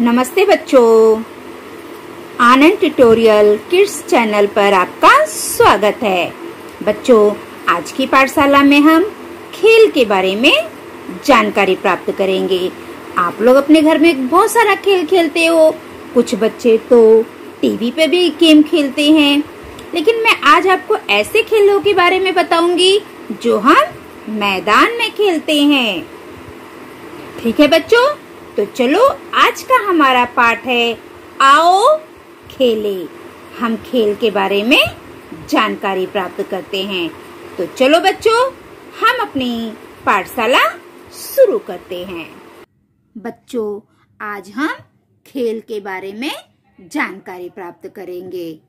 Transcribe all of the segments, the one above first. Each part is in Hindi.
नमस्ते बच्चों। आनंद ट्यूटोरियल किड्स चैनल पर आपका स्वागत है। बच्चों, आज की पाठशाला में हम खेल के बारे में जानकारी प्राप्त करेंगे। आप लोग अपने घर में बहुत सारा खेल खेलते हो। कुछ बच्चे तो टीवी पे भी गेम खेलते हैं। लेकिन मैं आज आपको ऐसे खेलों के बारे में बताऊँगी जो हम मैदान में खेलते हैं। ठीक है बच्चों? तो चलो, आज का हमारा पाठ है, आओ खेले। हम खेल के बारे में जानकारी प्राप्त करते हैं। तो चलो बच्चों, हम अपनी पाठशाला शुरू करते हैं। बच्चों, आज हम खेल के बारे में जानकारी प्राप्त करेंगे।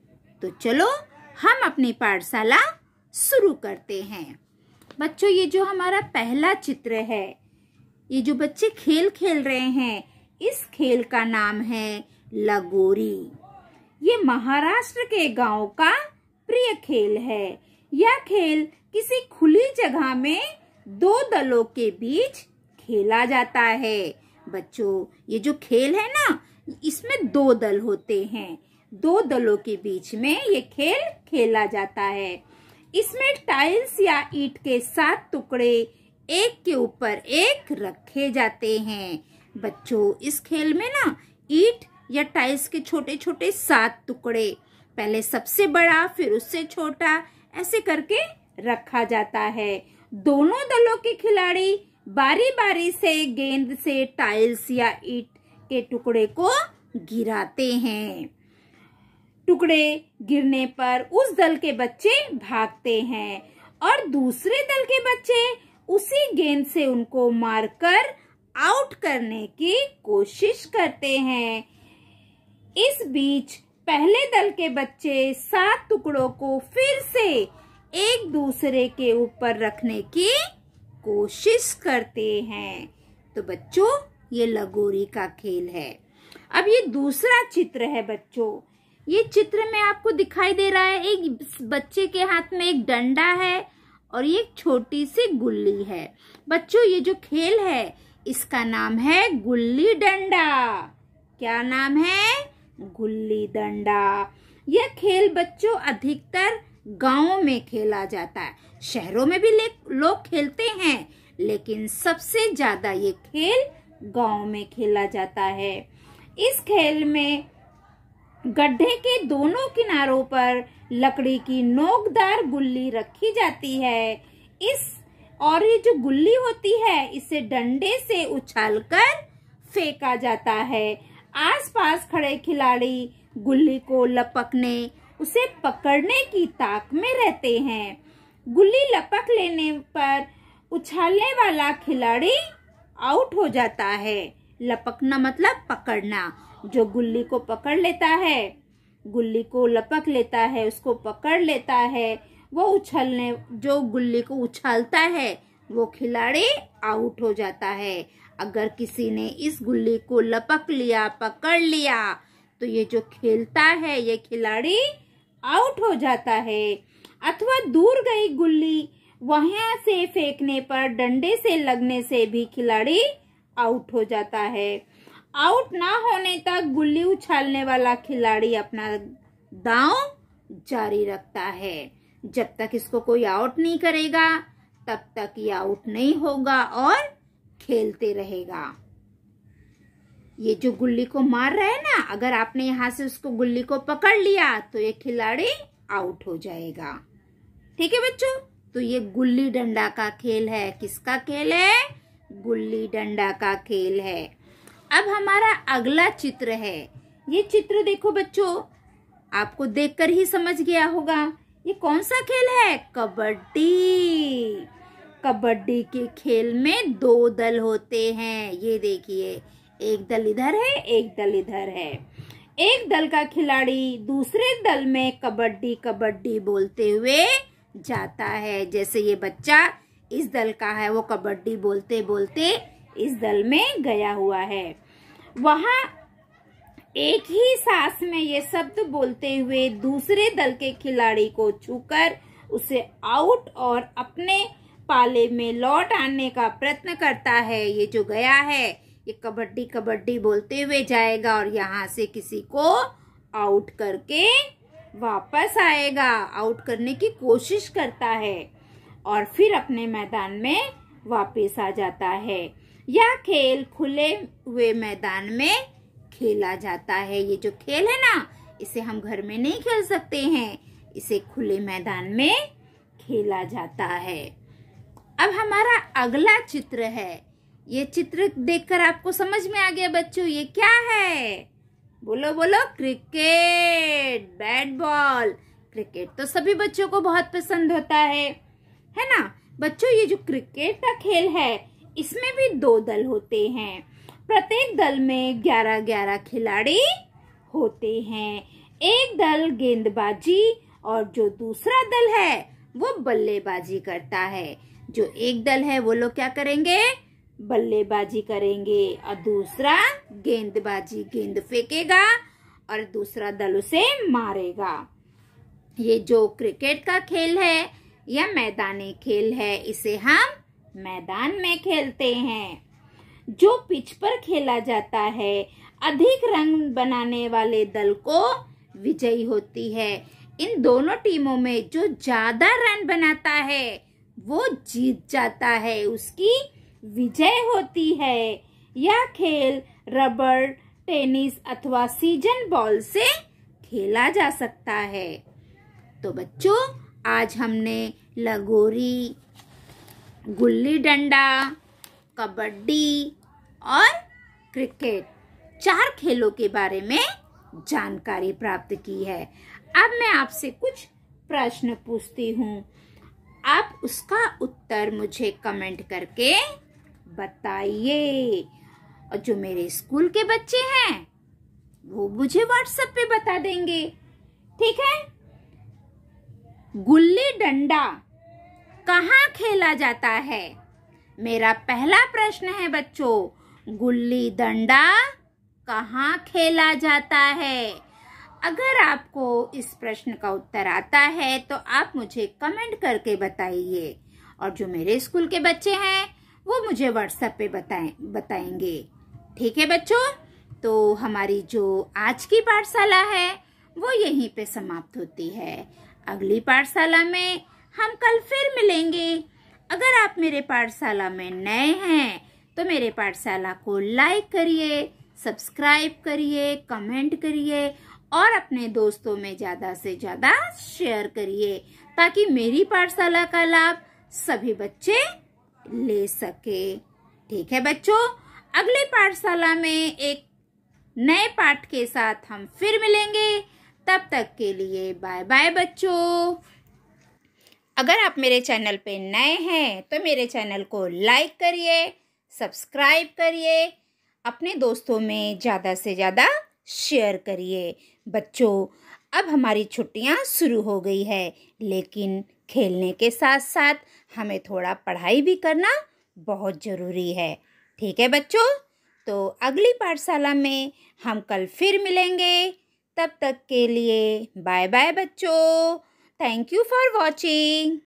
तो चलो, हम अपनी पाठशाला शुरू करते हैं। बच्चों, ये जो हमारा पहला चित्र है ये जो बच्चे खेल खेल रहे हैं, इस खेल का नाम है लगोरी। ये महाराष्ट्र के गाँव का प्रिय खेल है। यह खेल किसी खुली जगह में दो दलों के बीच खेला जाता है। बच्चों, ये जो खेल है ना, इसमें दो दल होते हैं। दो दलों के बीच में ये खेल खेला जाता है। इसमें टाइल्स या ईट के सात टुकड़े एक के ऊपर एक रखे जाते हैं। बच्चों, इस खेल में ना ईट या टाइल्स के छोटे छोटे सात टुकड़े, पहले सबसे बड़ा, फिर उससे छोटा, ऐसे करके रखा जाता है। दोनों दलों के खिलाड़ी बारी बारी से गेंद से टाइल्स या ईट के टुकड़े को गिराते हैं। टुकड़े गिरने पर उस दल के बच्चे भागते हैं और दूसरे दल के बच्चे उसी गेंद से उनको मारकर आउट करने की कोशिश करते हैं। इस बीच पहले दल के बच्चे सात टुकड़ों को फिर से एक दूसरे के ऊपर रखने की कोशिश करते हैं। तो बच्चों, ये लगोरी का खेल है। अब ये दूसरा चित्र है बच्चों। ये चित्र में आपको दिखाई दे रहा है, एक बच्चे के हाथ में एक डंडा है। और ये छोटी सी गुल्ली है। बच्चों, ये जो खेल है, इसका नाम है गुल्ली डंडा। क्या नाम है? गुल्ली डंडा। यह खेल बच्चों अधिकतर गाँव में खेला जाता है। शहरों में भी लोग खेलते हैं, लेकिन सबसे ज़्यादा ये खेल गाँव में खेला जाता है। इस खेल में गड्ढे के दोनों किनारों पर लकड़ी की नोकदार गुल्ली रखी जाती है। इस और ये जो गुल्ली होती है, इसे डंडे से उछालकर फेंका जाता है। आसपास खड़े खिलाड़ी गुल्ली को लपकने, उसे पकड़ने की ताक में रहते हैं। गुल्ली लपक लेने पर उछालने वाला खिलाड़ी आउट हो जाता है। लपकना मतलब पकड़ना। जो गुल्ली को पकड़ लेता है, गुल्ली को लपक लेता है, उसको पकड़ लेता है, वो उछलने, जो गुल्ली को उछालता है, वो खिलाड़ी आउट हो जाता है। अगर किसी ने इस गुल्ली को लपक लिया, पकड़ लिया तो ये जो खेलता है, ये खिलाड़ी आउट हो जाता है। अथवा दूर गई गुल्ली, वहाँ से फेंकने पर, डंडे से लगने से भी खिलाड़ी आउट हो जाता है। आउट ना होने तक गुल्ली उछालने वाला खिलाड़ी अपना दांव जारी रखता है। जब तक इसको कोई आउट नहीं करेगा, तब तक ये आउट नहीं होगा और खेलते रहेगा। ये जो गुल्ली को मार रहा है ना, अगर आपने यहाँ से उसको गुल्ली को पकड़ लिया तो ये खिलाड़ी आउट हो जाएगा। ठीक है बच्चों तो ये गुल्ली डंडा का खेल है। किसका खेल है? गुल्ली डंडा का खेल है। अब हमारा अगला चित्र है। ये चित्र देखो बच्चों, आपको देखकर ही समझ गया होगा। ये कौन सा खेल है? कबड्डी। कबड्डी के खेल में दो दल होते हैं। ये देखिए, एक दल इधर है, एक दल इधर है। एक दल का खिलाड़ी दूसरे दल में कबड्डी कबड्डी बोलते हुए जाता है। जैसे ये बच्चा इस दल का है, वो कबड्डी बोलते बोलते इस दल में गया हुआ है। वहाँ एक ही सांस में ये शब्द बोलते हुए दूसरे दल के खिलाड़ी को छूकर उसे आउट और अपने पाले में लौट आने का प्रयत्न करता है। ये जो गया है, ये कबड्डी कबड्डी बोलते हुए जाएगा और यहाँ से किसी को आउट करके वापस आएगा। आउट करने की कोशिश करता है। और फिर अपने मैदान में वापस आ जाता है। यह खेल खुले हुए मैदान में खेला जाता है। ये जो खेल है ना, इसे हम घर में नहीं खेल सकते हैं। इसे खुले मैदान में खेला जाता है। अब हमारा अगला चित्र है। ये चित्र देखकर आपको समझ में आ गया बच्चों, ये क्या है? बोलो बोलो, क्रिकेट, बैट बॉल। क्रिकेट तो सभी बच्चों को बहुत पसंद होता है। है ना? बच्चों, ये जो क्रिकेट का खेल है, इसमें भी दो दल होते हैं। प्रत्येक दल में ग्यारह ग्यारह खिलाड़ी होते हैं। एक दल गेंदबाजी और जो दूसरा दल है, वो बल्लेबाजी करता है। जो एक दल है, वो लोग क्या करेंगे? बल्लेबाजी करेंगे। और दूसरा गेंदबाजी, गेंद फेंकेगा और दूसरा दल उसे मारेगा। ये जो क्रिकेट का खेल है या मैदानी खेल है, इसे हम मैदान में खेलते हैं। जो पिच पर खेला जाता है, अधिक रंग बनाने वाले दल को विजयी होती है। इन दोनों टीमों में जो ज़्यादा रन बनाता है, वो जीत जाता है, उसकी विजय होती है। यह खेल रबर, टेनिस अथवा सीज़न बॉल से खेला जा सकता है। तो बच्चों आज हमने लगोरी, गुल्ली डंडा, कबड्डी और क्रिकेट, चार खेलों के बारे में जानकारी प्राप्त की है। अब मैं आपसे कुछ प्रश्न पूछती हूँ। आप उसका उत्तर मुझे कमेंट करके बताइए। और जो मेरे स्कूल के बच्चे हैं, वो मुझे व्हाट्सएप पे बता देंगे। ठीक है? गुल्ली डंडा कहाँ खेला जाता है? मेरा पहला प्रश्न है बच्चों, गुल्ली डंडा कहाँ खेला जाता है? अगर आपको इस प्रश्न का उत्तर आता है तो आप मुझे कमेंट करके बताइए। और जो मेरे स्कूल के बच्चे हैं, वो मुझे व्हाट्सएप पे बताएँ, बताएँगे। ठीक है बच्चों? तो हमारी जो आज की पाठशाला है, वो यहीं पे समाप्त होती है। अगली पाठशाला में हम कल फिर मिलेंगे। अगर आप मेरे पाठशाला में नए हैं तो मेरे पाठशाला को लाइक करिए सब्सक्राइब करिए कमेंट करिए और अपने दोस्तों में ज़्यादा से ज़्यादा शेयर करिए, ताकि मेरी पाठशाला का लाभ सभी बच्चे ले सके। ठीक है बच्चों, अगली पाठशाला में एक नए पाठ के साथ हम फिर मिलेंगे। तब तक के लिए बाय बाय बच्चों। अगर आप मेरे चैनल पे नए हैं तो मेरे चैनल को लाइक करिए, सब्सक्राइब करिए, अपने दोस्तों में ज़्यादा से ज़्यादा शेयर करिए। बच्चों, अब हमारी छुट्टियाँ शुरू हो गई है, लेकिन खेलने के साथ साथ हमें थोड़ा पढ़ाई भी करना बहुत ज़रूरी है। ठीक है बच्चों? तो अगली पाठशाला में हम कल फिर मिलेंगे। तब तक के लिए बाय बाय बच्चों। Thank you for watching